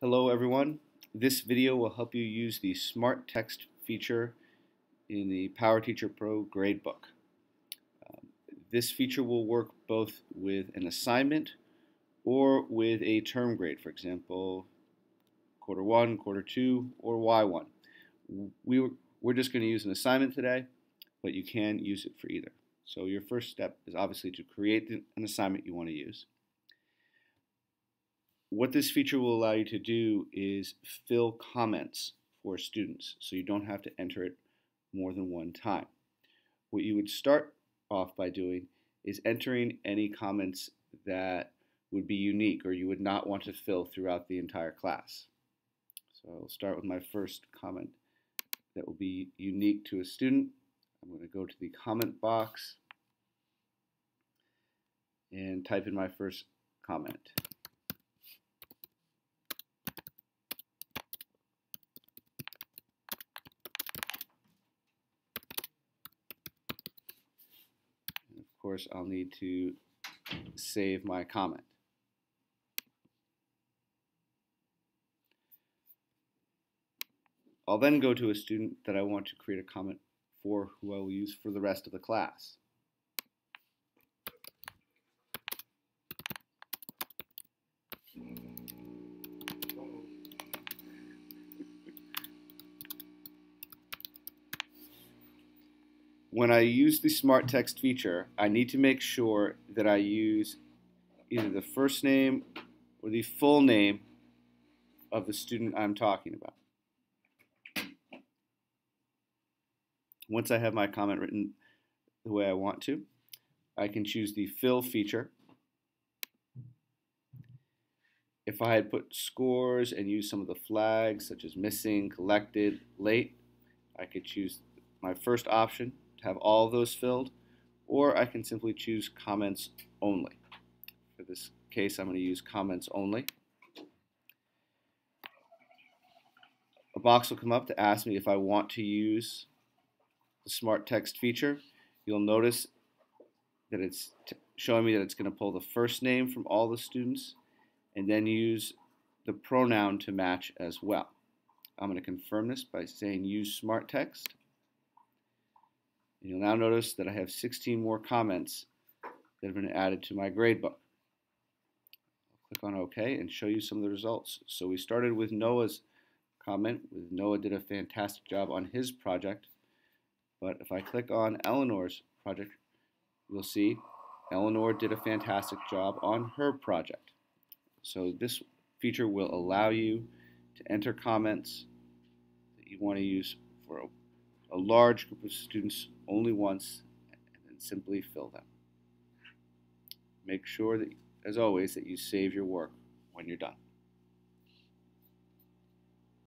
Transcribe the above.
Hello everyone. This video will help you use the Smart Text feature in the PowerTeacher Pro gradebook. Um, this feature will work both with an assignment or with a term grade, for example, quarter one, quarter two, or Y1. We, we're just going to use an assignment today, but you can use it for either. So your first step is obviously to create an assignment you want to use. What this feature will allow you to do is fill comments for students, so you don't have to enter it more than one time. What you would start off by doing is entering any comments that would be unique or you would not want to fill throughout the entire class. So I'll start with my first comment that will be unique to a student. I'm going to go to the comment box and type in my first comment. Course, I'll need to save my comment. I'll then go to a student that I want to create a comment for who I will use for the rest of the class. When I use the smart text feature, I need to make sure that I use either the first name or the full name of the student I'm talking about. Once I have my comment written the way I want to, I can choose the fill feature. If I had put scores and used some of the flags such as missing, collected, late, I could choose my first option have all those filled, or I can simply choose comments only. For this case, I'm going to use comments only. A box will come up to ask me if I want to use the smart text feature. You'll notice that it's showing me that it's going to pull the first name from all the students and then use the pronoun to match as well. I'm going to confirm this by saying use smart text. And you'll now notice that I have 16 more comments that have been added to my gradebook. I'll click on OK and show you some of the results. So we started with Noah's comment. With Noah did a fantastic job on his project. But if I click on Eleanor's project, you'll see Eleanor did a fantastic job on her project. So this feature will allow you to enter comments that you want to use for a a large group of students only once and then simply fill them. Make sure that, as always, that you save your work when you're done.